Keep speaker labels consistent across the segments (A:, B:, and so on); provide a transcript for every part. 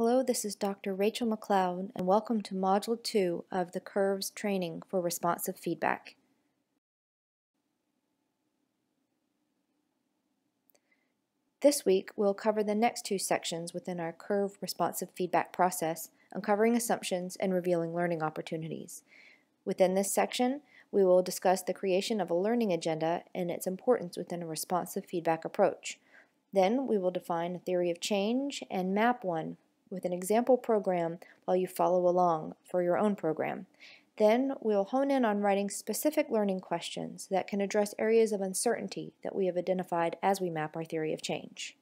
A: Hello, this is Dr. Rachel McLeod, and welcome to Module 2 of the CURVES training for responsive feedback. This week, we'll cover the next two sections within our CURVE responsive feedback process, uncovering assumptions and revealing learning opportunities. Within this section, we will discuss the creation of a learning agenda and its importance within a responsive feedback approach. Then we will define a theory of change and map one with an example program while you follow along for your own program. Then we'll hone in on writing specific learning questions that can address areas of uncertainty that we have identified as we map our theory of change.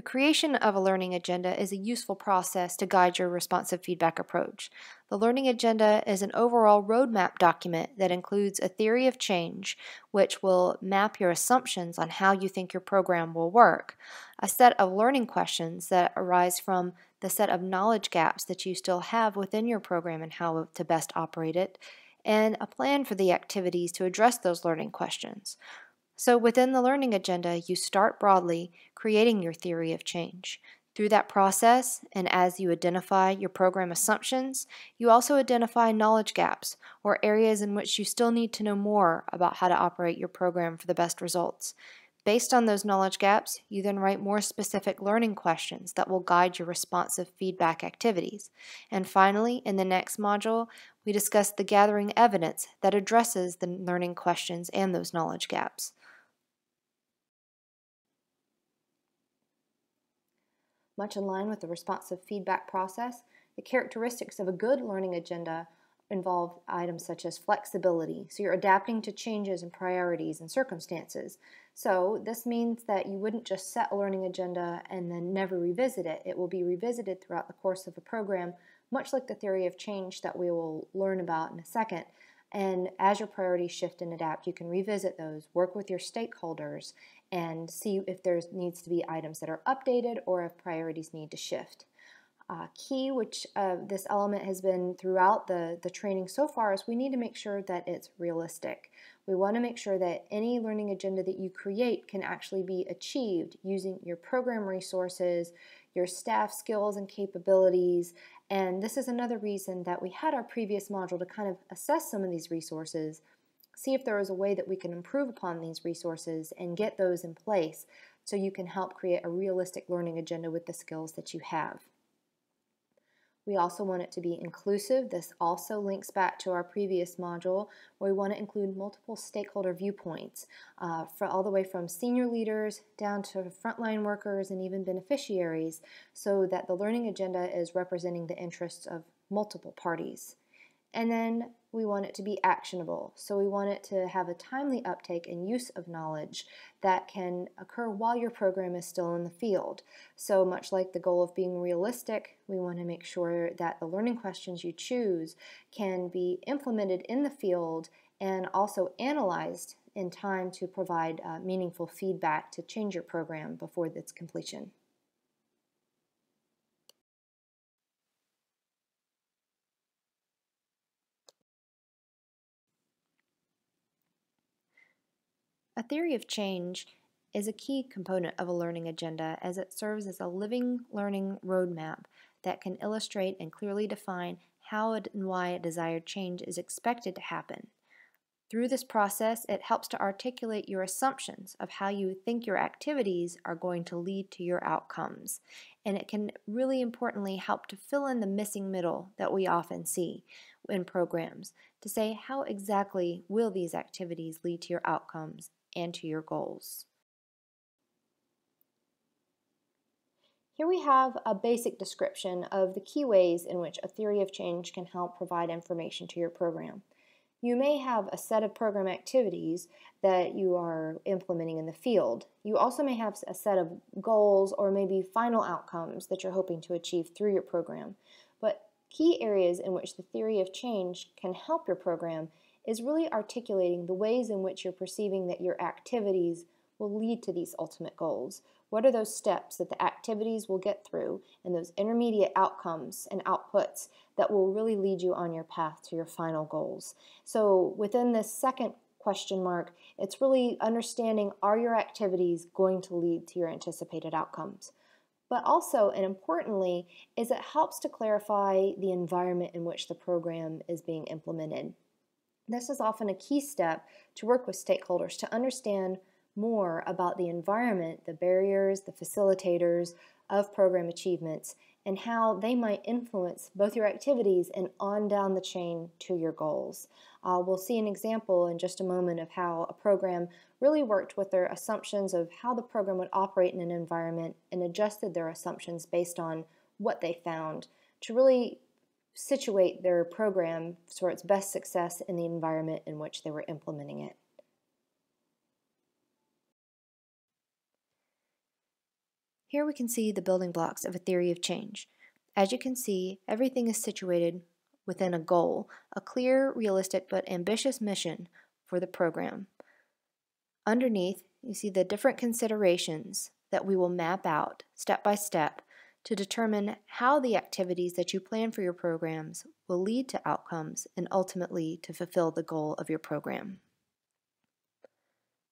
A: The creation of a learning agenda is a useful process to guide your responsive feedback approach. The learning agenda is an overall roadmap document that includes a theory of change, which will map your assumptions on how you think your program will work, a set of learning questions that arise from the set of knowledge gaps that you still have within your program and how to best operate it, and a plan for the activities to address those learning questions. So within the learning agenda, you start broadly creating your theory of change. Through that process, and as you identify your program assumptions, you also identify knowledge gaps or areas in which you still need to know more about how to operate your program for the best results. Based on those knowledge gaps, you then write more specific learning questions that will guide your responsive feedback activities. And finally, in the next module, we discuss the gathering evidence that addresses the learning questions and those knowledge gaps. Much in line with the responsive feedback process, the characteristics of a good learning agenda involve items such as flexibility. So you're adapting to changes in priorities and circumstances. So this means that you wouldn't just set a learning agenda and then never revisit it. It will be revisited throughout the course of a program, much like the theory of change that we will learn about in a second. And as your priorities shift and adapt, you can revisit those, work with your stakeholders, and see if there needs to be items that are updated or if priorities need to shift. Uh, key, which uh, this element has been throughout the, the training so far, is we need to make sure that it's realistic. We want to make sure that any learning agenda that you create can actually be achieved using your program resources, your staff skills and capabilities, and this is another reason that we had our previous module to kind of assess some of these resources, see if there is a way that we can improve upon these resources and get those in place so you can help create a realistic learning agenda with the skills that you have. We also want it to be inclusive. This also links back to our previous module where we want to include multiple stakeholder viewpoints uh, all the way from senior leaders down to frontline workers and even beneficiaries so that the learning agenda is representing the interests of multiple parties. And then we want it to be actionable. So we want it to have a timely uptake and use of knowledge that can occur while your program is still in the field. So much like the goal of being realistic, we want to make sure that the learning questions you choose can be implemented in the field and also analyzed in time to provide uh, meaningful feedback to change your program before its completion. A theory of change is a key component of a learning agenda as it serves as a living learning roadmap that can illustrate and clearly define how and why a desired change is expected to happen. Through this process, it helps to articulate your assumptions of how you think your activities are going to lead to your outcomes. And it can really importantly help to fill in the missing middle that we often see in programs to say how exactly will these activities lead to your outcomes and to your goals. Here we have a basic description of the key ways in which a theory of change can help provide information to your program. You may have a set of program activities that you are implementing in the field. You also may have a set of goals or maybe final outcomes that you're hoping to achieve through your program. But key areas in which the theory of change can help your program is really articulating the ways in which you're perceiving that your activities will lead to these ultimate goals. What are those steps that the activities will get through and those intermediate outcomes and outputs that will really lead you on your path to your final goals? So within this second question mark. It's really understanding are your activities going to lead to your anticipated outcomes? But also, and importantly, is it helps to clarify the environment in which the program is being implemented. This is often a key step to work with stakeholders to understand more about the environment, the barriers, the facilitators of program achievements, and how they might influence both your activities and on down the chain to your goals. Uh, we'll see an example in just a moment of how a program really worked with their assumptions of how the program would operate in an environment and adjusted their assumptions based on what they found to really situate their program for its best success in the environment in which they were implementing it. Here we can see the building blocks of a theory of change. As you can see, everything is situated within a goal, a clear, realistic, but ambitious mission for the program. Underneath, you see the different considerations that we will map out step by step to determine how the activities that you plan for your programs will lead to outcomes and ultimately to fulfill the goal of your program.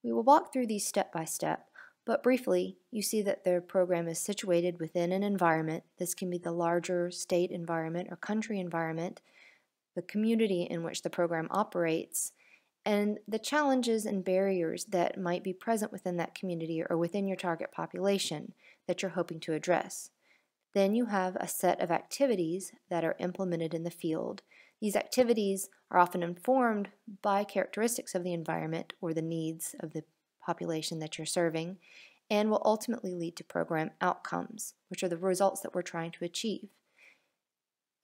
A: We will walk through these step by step, but briefly, you see that the program is situated within an environment. This can be the larger state environment or country environment, the community in which the program operates, and the challenges and barriers that might be present within that community or within your target population that you're hoping to address. Then you have a set of activities that are implemented in the field. These activities are often informed by characteristics of the environment or the needs of the population that you're serving and will ultimately lead to program outcomes, which are the results that we're trying to achieve.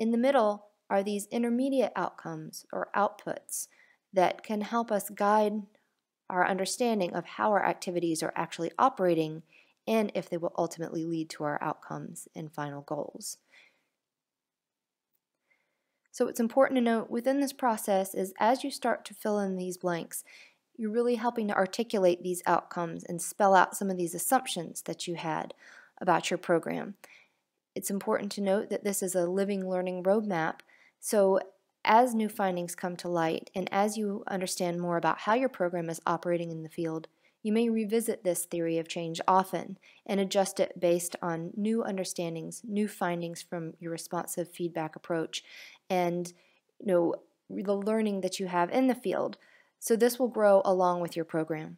A: In the middle are these intermediate outcomes or outputs that can help us guide our understanding of how our activities are actually operating and if they will ultimately lead to our outcomes and final goals. So it's important to note within this process is as you start to fill in these blanks, you're really helping to articulate these outcomes and spell out some of these assumptions that you had about your program. It's important to note that this is a living learning roadmap, so as new findings come to light and as you understand more about how your program is operating in the field, you may revisit this theory of change often and adjust it based on new understandings, new findings from your responsive feedback approach, and you know the learning that you have in the field so this will grow along with your program.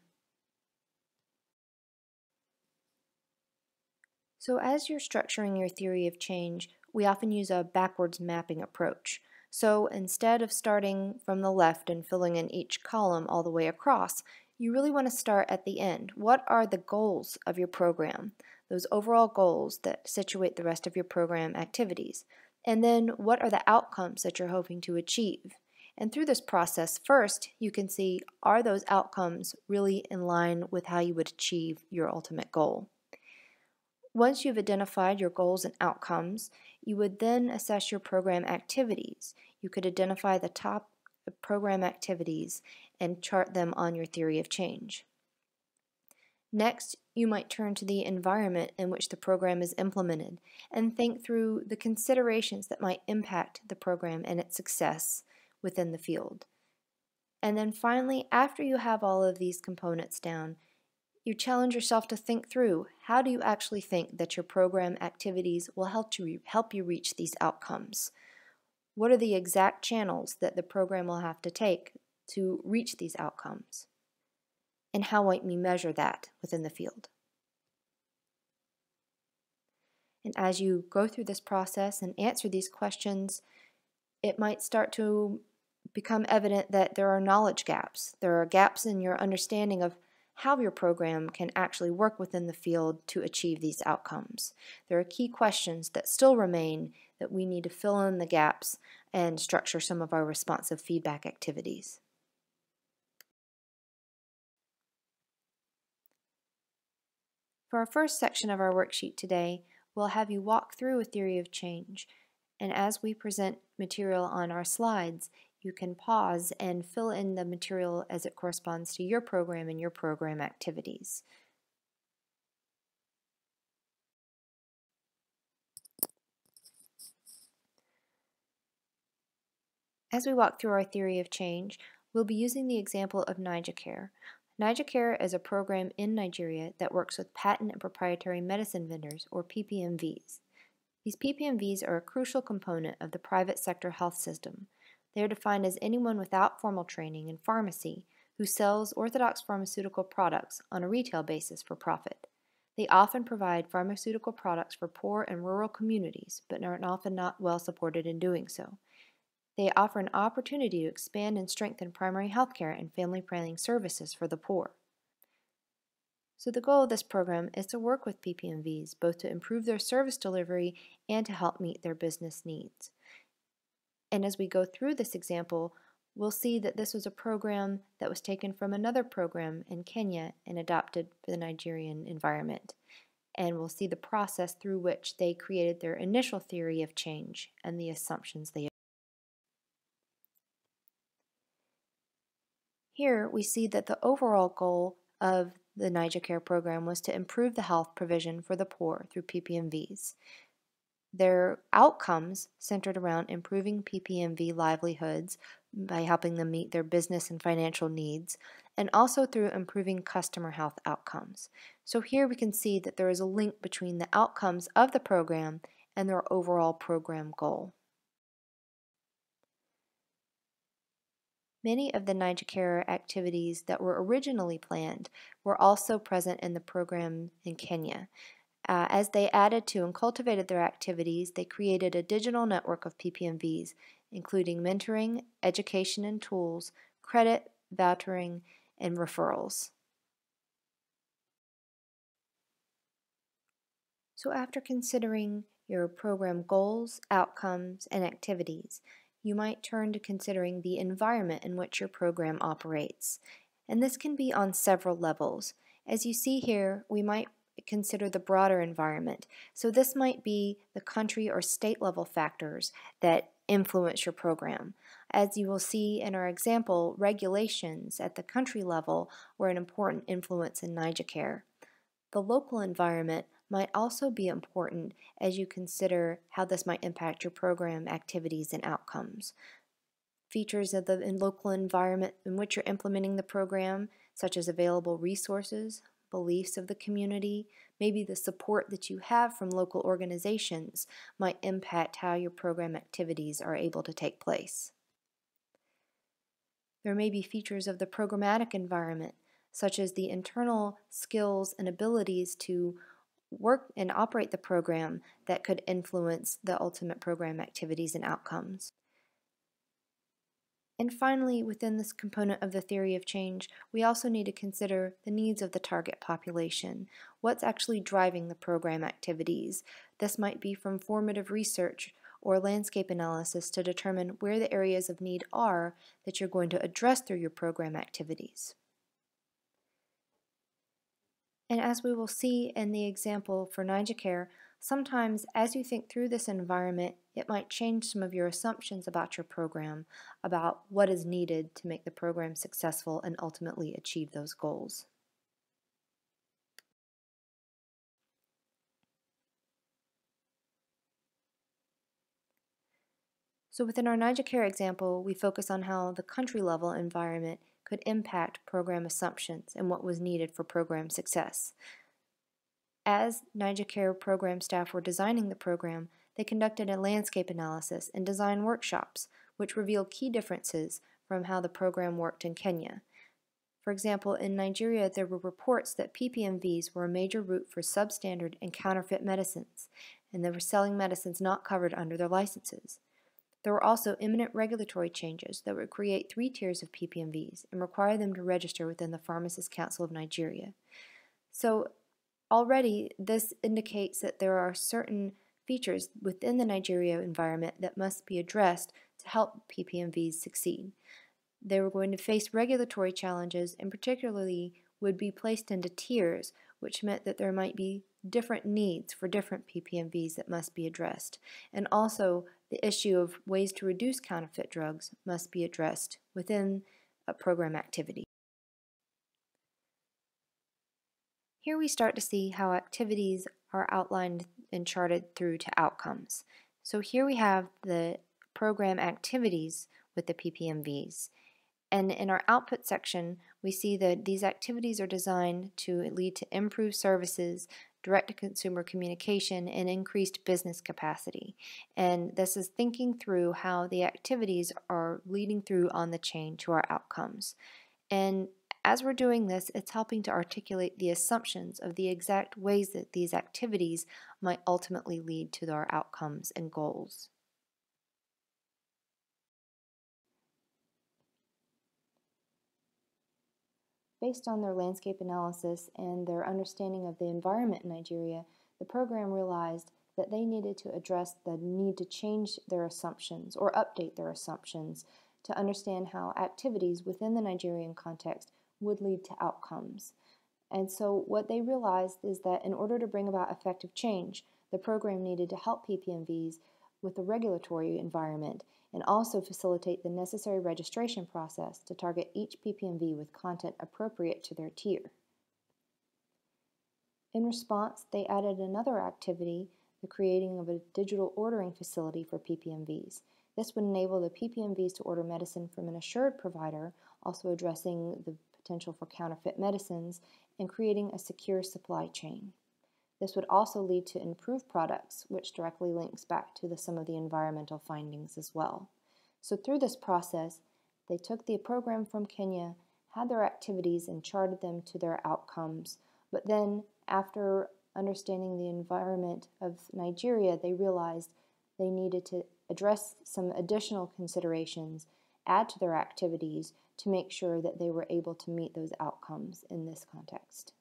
A: So as you're structuring your theory of change, we often use a backwards mapping approach. So instead of starting from the left and filling in each column all the way across, you really want to start at the end. What are the goals of your program? Those overall goals that situate the rest of your program activities. And then what are the outcomes that you're hoping to achieve? And through this process, first, you can see are those outcomes really in line with how you would achieve your ultimate goal. Once you've identified your goals and outcomes, you would then assess your program activities. You could identify the top program activities and chart them on your theory of change. Next, you might turn to the environment in which the program is implemented and think through the considerations that might impact the program and its success within the field. And then finally, after you have all of these components down, you challenge yourself to think through how do you actually think that your program activities will help you, help you reach these outcomes? What are the exact channels that the program will have to take to reach these outcomes? And how might we measure that within the field? And as you go through this process and answer these questions, it might start to become evident that there are knowledge gaps. There are gaps in your understanding of how your program can actually work within the field to achieve these outcomes. There are key questions that still remain that we need to fill in the gaps and structure some of our responsive feedback activities. For our first section of our worksheet today, we'll have you walk through a theory of change and as we present material on our slides, you can pause and fill in the material as it corresponds to your program and your program activities. As we walk through our theory of change, we'll be using the example of NaijaCare. NaijaCare is a program in Nigeria that works with patent and proprietary medicine vendors, or PPMVs. These PPMVs are a crucial component of the private sector health system. They are defined as anyone without formal training in pharmacy who sells orthodox pharmaceutical products on a retail basis for profit. They often provide pharmaceutical products for poor and rural communities, but are often not well supported in doing so. They offer an opportunity to expand and strengthen primary health care and family planning services for the poor. So the goal of this program is to work with PPMVs both to improve their service delivery and to help meet their business needs. And as we go through this example, we'll see that this was a program that was taken from another program in Kenya and adopted for the Nigerian environment. And we'll see the process through which they created their initial theory of change and the assumptions they Here we see that the overall goal of the NaijaCare program was to improve the health provision for the poor through PPMVs. Their outcomes centered around improving PPMV livelihoods by helping them meet their business and financial needs, and also through improving customer health outcomes. So here we can see that there is a link between the outcomes of the program and their overall program goal. Many of the NaijaCare activities that were originally planned were also present in the program in Kenya. Uh, as they added to and cultivated their activities, they created a digital network of PPMVs, including mentoring, education and tools, credit, vouchering, and referrals. So after considering your program goals, outcomes, and activities, you might turn to considering the environment in which your program operates. And this can be on several levels. As you see here, we might consider the broader environment. So this might be the country or state level factors that influence your program. As you will see in our example, regulations at the country level were an important influence in NaijaCare. The local environment might also be important as you consider how this might impact your program activities and outcomes. Features of the local environment in which you're implementing the program, such as available resources, beliefs of the community, maybe the support that you have from local organizations might impact how your program activities are able to take place. There may be features of the programmatic environment, such as the internal skills and abilities to work and operate the program that could influence the ultimate program activities and outcomes. And finally, within this component of the theory of change, we also need to consider the needs of the target population. What's actually driving the program activities? This might be from formative research or landscape analysis to determine where the areas of need are that you're going to address through your program activities. And as we will see in the example for NaijaCare, sometimes as you think through this environment, it might change some of your assumptions about your program, about what is needed to make the program successful and ultimately achieve those goals. So within our NaijaCare example, we focus on how the country level environment could impact program assumptions and what was needed for program success. As NaijaCare program staff were designing the program, they conducted a landscape analysis and design workshops, which revealed key differences from how the program worked in Kenya. For example, in Nigeria, there were reports that PPMVs were a major route for substandard and counterfeit medicines, and they were selling medicines not covered under their licenses. There were also imminent regulatory changes that would create three tiers of PPMVs and require them to register within the Pharmacist Council of Nigeria. So already this indicates that there are certain features within the Nigeria environment that must be addressed to help PPMVs succeed. They were going to face regulatory challenges and particularly would be placed into tiers, which meant that there might be different needs for different PPMVs that must be addressed. And also the issue of ways to reduce counterfeit drugs must be addressed within a program activity. Here we start to see how activities are outlined and charted through to outcomes. So here we have the program activities with the PPMVs. And in our output section, we see that these activities are designed to lead to improved services, direct to consumer communication, and increased business capacity. And this is thinking through how the activities are leading through on the chain to our outcomes. And as we're doing this, it's helping to articulate the assumptions of the exact ways that these activities might ultimately lead to our outcomes and goals. Based on their landscape analysis and their understanding of the environment in Nigeria, the program realized that they needed to address the need to change their assumptions or update their assumptions to understand how activities within the Nigerian context would lead to outcomes. And so, what they realized is that in order to bring about effective change, the program needed to help PPMVs with the regulatory environment and also facilitate the necessary registration process to target each PPMV with content appropriate to their tier. In response, they added another activity, the creating of a digital ordering facility for PPMVs. This would enable the PPMVs to order medicine from an assured provider, also addressing the potential for counterfeit medicines and creating a secure supply chain. This would also lead to improved products, which directly links back to the, some of the environmental findings as well. So through this process, they took the program from Kenya, had their activities and charted them to their outcomes. But then after understanding the environment of Nigeria, they realized they needed to address some additional considerations, add to their activities to make sure that they were able to meet those outcomes in this context.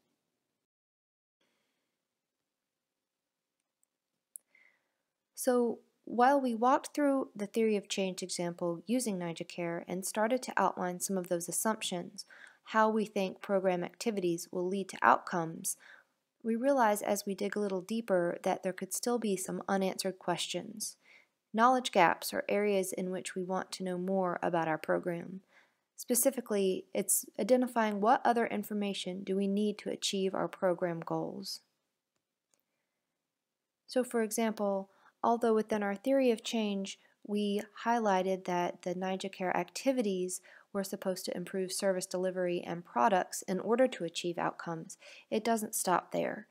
A: So while we walked through the theory of change example using NaijaCare and started to outline some of those assumptions, how we think program activities will lead to outcomes, we realize as we dig a little deeper that there could still be some unanswered questions. Knowledge gaps are areas in which we want to know more about our program. Specifically, it's identifying what other information do we need to achieve our program goals. So for example, although within our theory of change, we highlighted that the NaijaCare activities were supposed to improve service delivery and products in order to achieve outcomes, it doesn't stop there.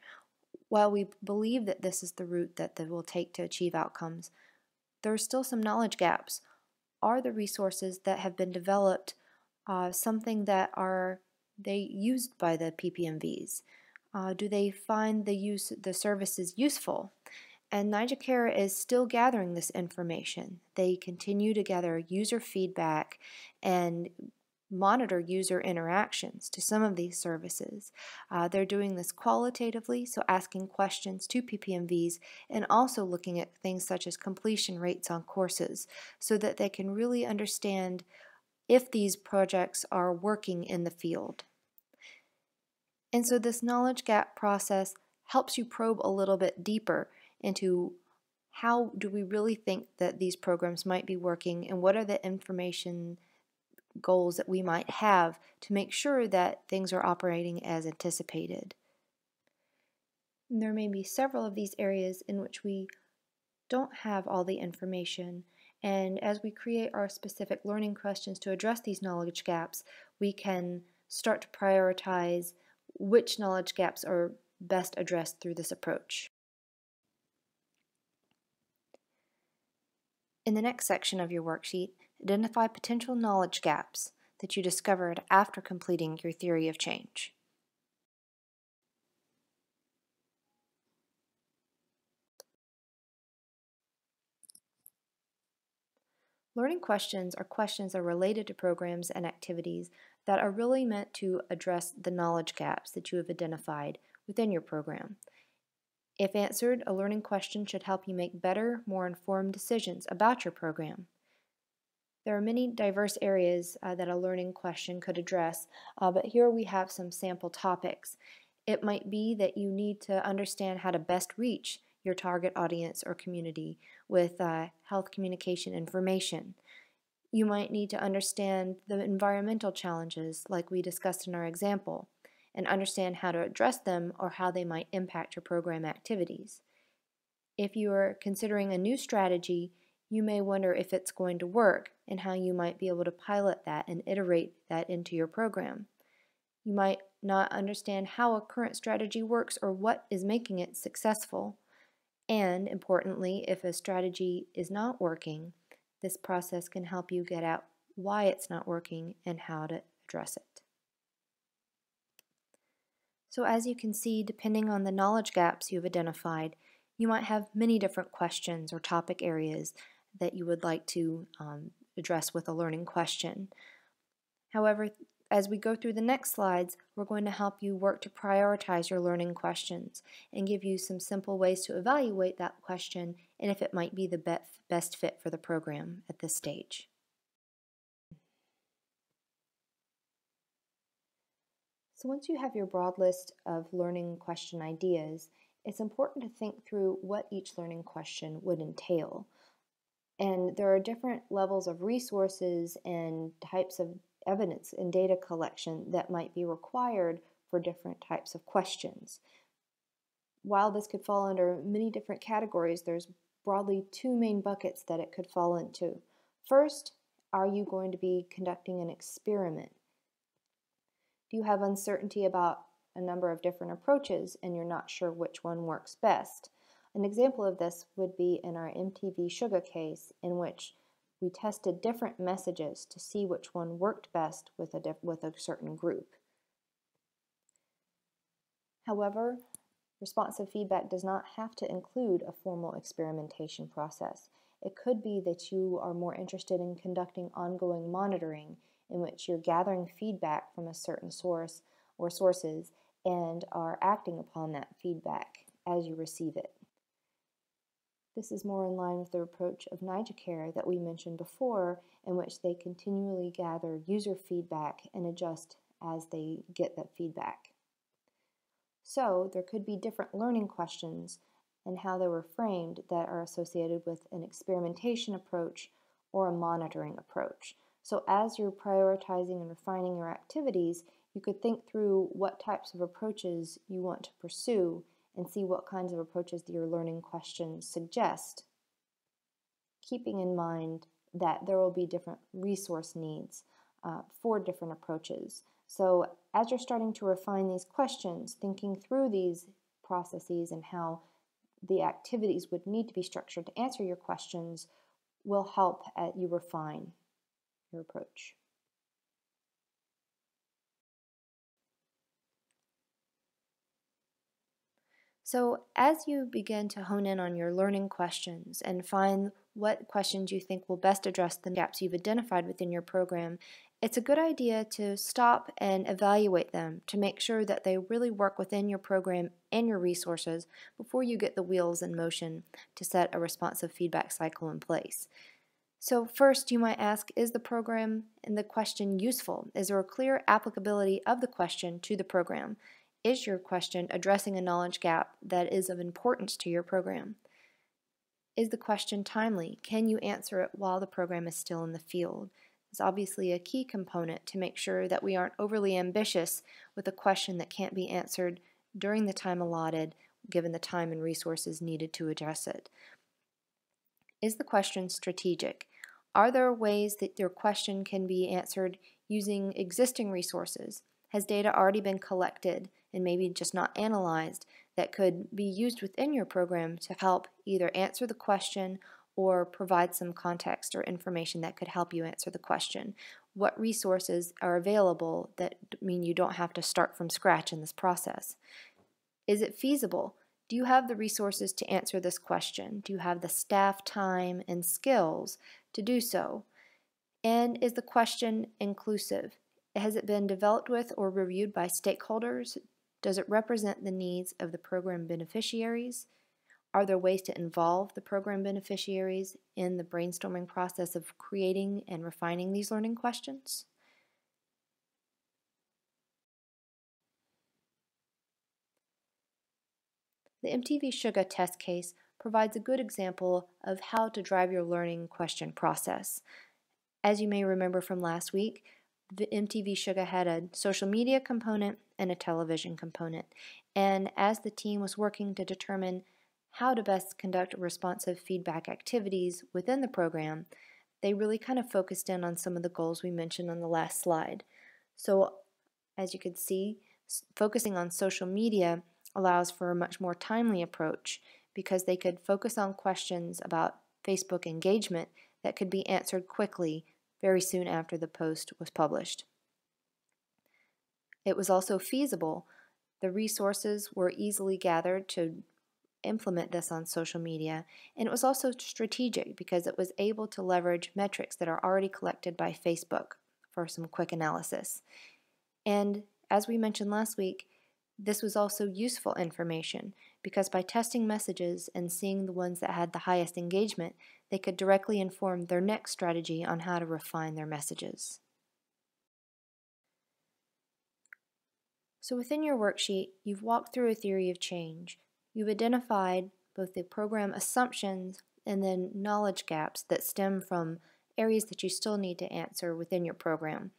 A: While we believe that this is the route that they will take to achieve outcomes, there are still some knowledge gaps. Are the resources that have been developed uh, something that are they used by the PPMVs? Uh, do they find the use the services useful? And NaijaCare is still gathering this information. They continue to gather user feedback and monitor user interactions to some of these services. Uh, they're doing this qualitatively, so asking questions to PPMVs and also looking at things such as completion rates on courses so that they can really understand if these projects are working in the field. And so this knowledge gap process helps you probe a little bit deeper into how do we really think that these programs might be working and what are the information goals that we might have to make sure that things are operating as anticipated. There may be several of these areas in which we don't have all the information and as we create our specific learning questions to address these knowledge gaps, we can start to prioritize which knowledge gaps are best addressed through this approach. In the next section of your worksheet, identify potential knowledge gaps that you discovered after completing your theory of change. Learning questions are questions that are related to programs and activities that are really meant to address the knowledge gaps that you have identified within your program. If answered, a learning question should help you make better, more informed decisions about your program. There are many diverse areas uh, that a learning question could address, uh, but here we have some sample topics. It might be that you need to understand how to best reach your target audience or community with uh, health communication information. You might need to understand the environmental challenges like we discussed in our example and understand how to address them or how they might impact your program activities. If you are considering a new strategy, you may wonder if it's going to work and how you might be able to pilot that and iterate that into your program. You might not understand how a current strategy works or what is making it successful. And importantly, if a strategy is not working, this process can help you get out why it's not working and how to address it. So as you can see, depending on the knowledge gaps you've identified, you might have many different questions or topic areas that you would like to um, address with a learning question. However, as we go through the next slides, we're going to help you work to prioritize your learning questions and give you some simple ways to evaluate that question and if it might be the best fit for the program at this stage. So once you have your broad list of learning question ideas, it's important to think through what each learning question would entail. And there are different levels of resources and types of evidence and data collection that might be required for different types of questions. While this could fall under many different categories, there's broadly two main buckets that it could fall into. First, are you going to be conducting an experiment? You have uncertainty about a number of different approaches and you're not sure which one works best? An example of this would be in our MTV Shuga case in which we tested different messages to see which one worked best with a, with a certain group. However, responsive feedback does not have to include a formal experimentation process. It could be that you are more interested in conducting ongoing monitoring in which you're gathering feedback from a certain source or sources and are acting upon that feedback as you receive it. This is more in line with the approach of NaijaCare that we mentioned before, in which they continually gather user feedback and adjust as they get that feedback. So there could be different learning questions and how they were framed that are associated with an experimentation approach or a monitoring approach. So as you're prioritizing and refining your activities, you could think through what types of approaches you want to pursue and see what kinds of approaches your learning questions suggest, keeping in mind that there will be different resource needs uh, for different approaches. So as you're starting to refine these questions, thinking through these processes and how the activities would need to be structured to answer your questions will help at you refine your approach. So, as you begin to hone in on your learning questions and find what questions you think will best address the gaps you've identified within your program, it's a good idea to stop and evaluate them to make sure that they really work within your program and your resources before you get the wheels in motion to set a responsive feedback cycle in place. So, first, you might ask Is the program and the question useful? Is there a clear applicability of the question to the program? Is your question addressing a knowledge gap that is of importance to your program? Is the question timely? Can you answer it while the program is still in the field? It's obviously a key component to make sure that we aren't overly ambitious with a question that can't be answered during the time allotted, given the time and resources needed to address it. Is the question strategic? Are there ways that your question can be answered using existing resources? Has data already been collected and maybe just not analyzed that could be used within your program to help either answer the question or provide some context or information that could help you answer the question. What resources are available that mean you don't have to start from scratch in this process? Is it feasible? Do you have the resources to answer this question? Do you have the staff time and skills to do so? And is the question inclusive? Has it been developed with or reviewed by stakeholders? Does it represent the needs of the program beneficiaries? Are there ways to involve the program beneficiaries in the brainstorming process of creating and refining these learning questions? The MTV Shuga test case provides a good example of how to drive your learning question process. As you may remember from last week, the MTV Shuga had a social media component and a television component. And as the team was working to determine how to best conduct responsive feedback activities within the program, they really kind of focused in on some of the goals we mentioned on the last slide. So as you can see, focusing on social media allows for a much more timely approach because they could focus on questions about Facebook engagement that could be answered quickly very soon after the post was published. It was also feasible. The resources were easily gathered to implement this on social media, and it was also strategic because it was able to leverage metrics that are already collected by Facebook for some quick analysis. And as we mentioned last week, this was also useful information because by testing messages and seeing the ones that had the highest engagement, they could directly inform their next strategy on how to refine their messages. So within your worksheet, you've walked through a theory of change. You've identified both the program assumptions and then knowledge gaps that stem from areas that you still need to answer within your program.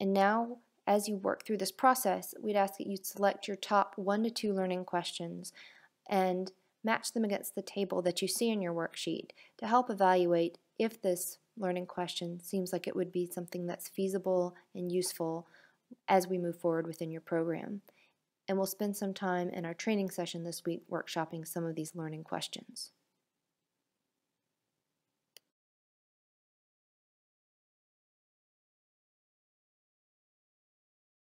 A: And now as you work through this process, we'd ask that you select your top one to two learning questions and match them against the table that you see in your worksheet to help evaluate if this learning question seems like it would be something that's feasible and useful as we move forward within your program. And we'll spend some time in our training session this week workshopping some of these learning questions.